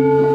you.